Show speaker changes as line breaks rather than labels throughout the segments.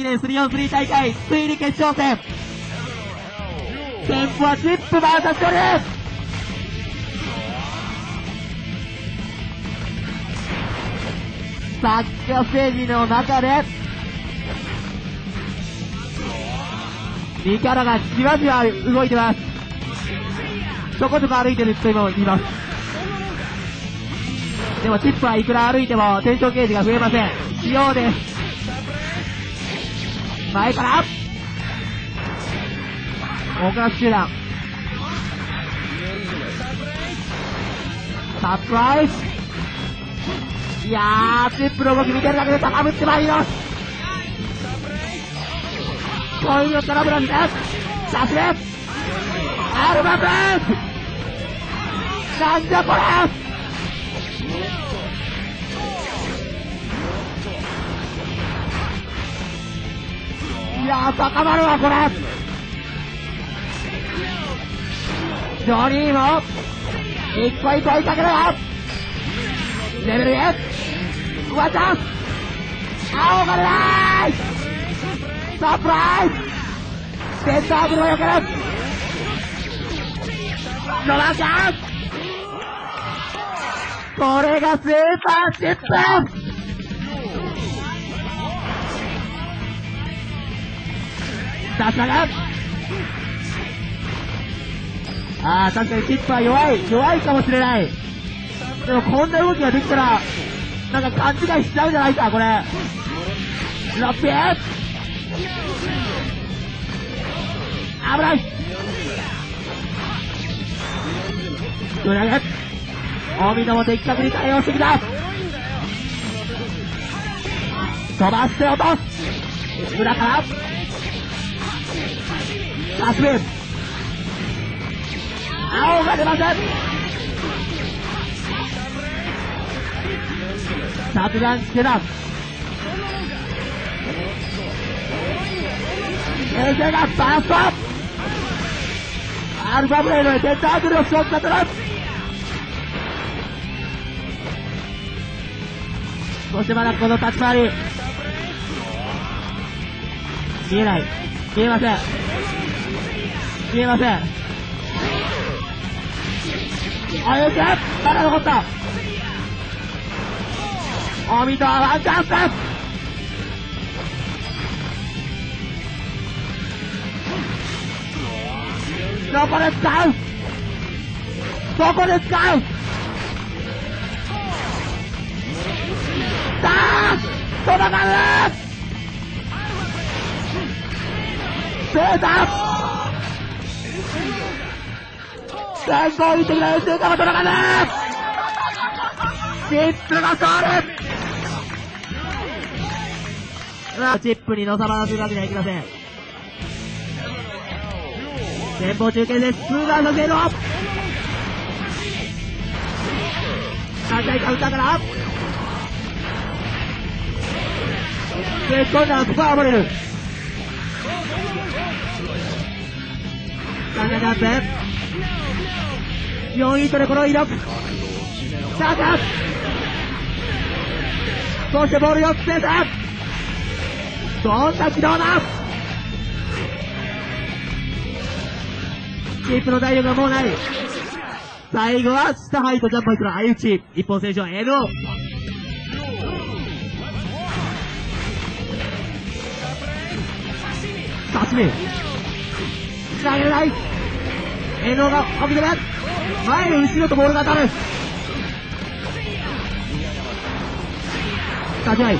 記念 3on3 大会、ついに決勝戦。先鋒はチップ VS チョルサッカーステージの中で、ミカラがじわじわ動いてます。ちょこちょこ歩いてる人もいます。でもチップはいくら歩いても転調ゲージが増えません。仕様です。前から大倉集団。サプライズいやー、チップの動き見てるだけで高ぶってまいります。こういうのトラブルです。さすがアルバムなんだこれやー、高まるわ、これ。ジョニーも、一個一個追いかけるよレベル S! ワンチャン青が出ない。サプライズ。センターブルを避けるロランチャン。スこれがスーパーチップ。さすが。ああ、確かにチップは弱い、弱いかもしれない。でもこんな動きができたら、なんか勘違いしちゃうじゃないか、これ。ロッピー。危ない。裏投げ。大見野も的確に対応してきた。飛ばして落とす。裏から。ダスビン青が出ません殺眼してた衛星がバーストアルファブレイドでセンターブルを勝負させますそしてまだこの立ち回り見えない。見えません。見えません。あ、よしまだ残った。お見とはワンチャンスどこで使う？どこで使う？さあ届かぬセーター先行見てくれセーターが届かぬチップが勝るチップにのさばらせるわけにはいきません。前方中継です。ツーガードゼロ高いカウンターからで、今度はスパーボレル。カンナダンス。4ヒットでこの威力。さあさあそしてボール4つセンターどんな軌道だチープの体力がもうない。最後は下ハイとジャンプハイとの相打ち。一本選手は NO。刺身。投げれない。NO が飛び込む。前後ろとボールが当たる。立ちない。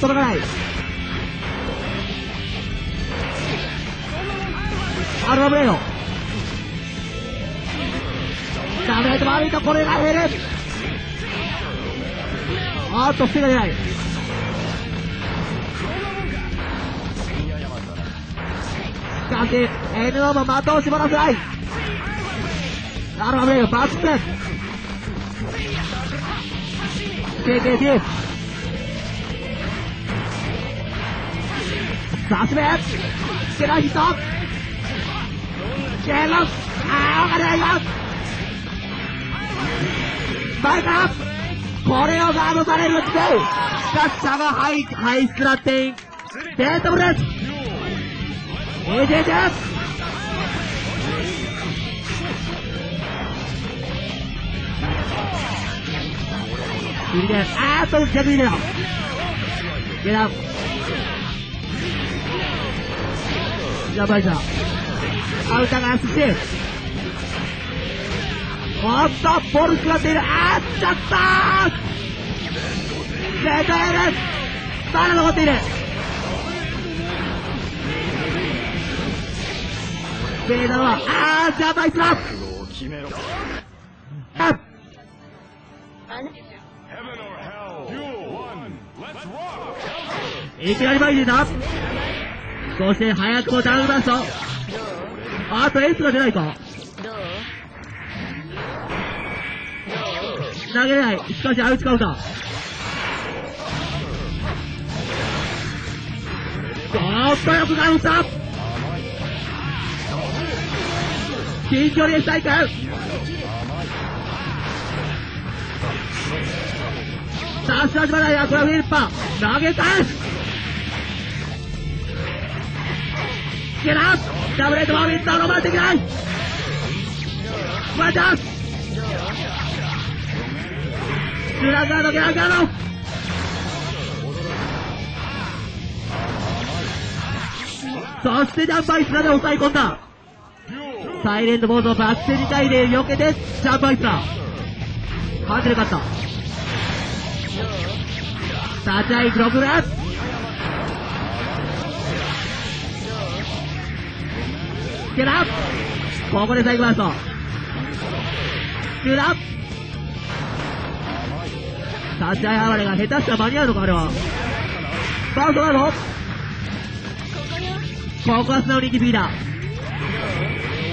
届かない。アルバブレード。ダメージ悪いとこれが減る。あーっと、手が出ない。しかし、NO も的を絞らせない。アルバブレード、バックス。KKT。さすめスラヒットシェロンあー、が出ないます前からこれをガードされるってしかし差がハイ、ハイスラテイン。デートブルです。AJ です。切りで、あーっと逆に出ろ。ゲラ。やばいじゃん。アウターが足し。おっと、ボールスが出る。あーっちゃったーレッドエルスまだ残っている。
を決めろ
あっ
Heaven or hell Duel 1 Let's rock
いきなり前に出たそして早くもダウンバーストあとエースが出ないか投げれないしかしアウチカウンターおっとよくカウンター近距離でスイクさあ、し始まらないこれはフィリッパ投げ返す。ゲラッダブルエッドバーミッターの回ってきない。ワンチャンス。ラガードゲラガードそしてジャンパイスラで抑え込んだ。サイレントボードバックセ2回で避けてジャンパイスラ感じなかった立ち合いブロックですゲラッここで最後バースト。ゲラッ立ち合い離れが下手したら間に合うのかあれは。バーストなのここは素直にキピーだ。ゲラガロシュー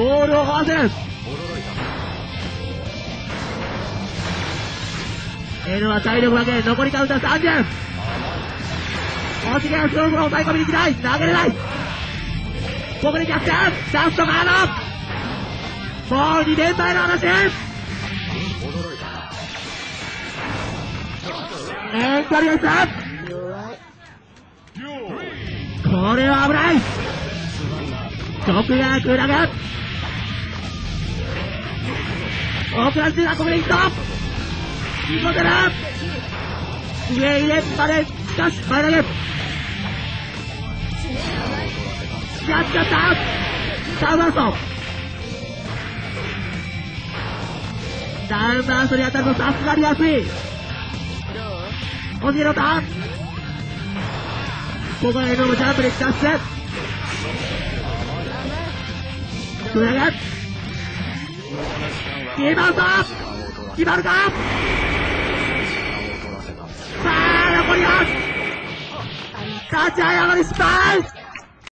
ボールを合わせる。N は体力だけ残りカウンター30星毛はスローフロー抑え込みに行きない投げれないここで逆転チャンスとカードもう2連敗の話エントリーさんこれは危ない直がクラグオークランチがここで行くといいことだ上入れまでしかし前投げやっちゃった。サウバーストダウンバーストに当たるとさすがに安い。おじのターンここへのジャンプで使ってつなが決まるぞ決まるかさあ残ります立ち上がり失敗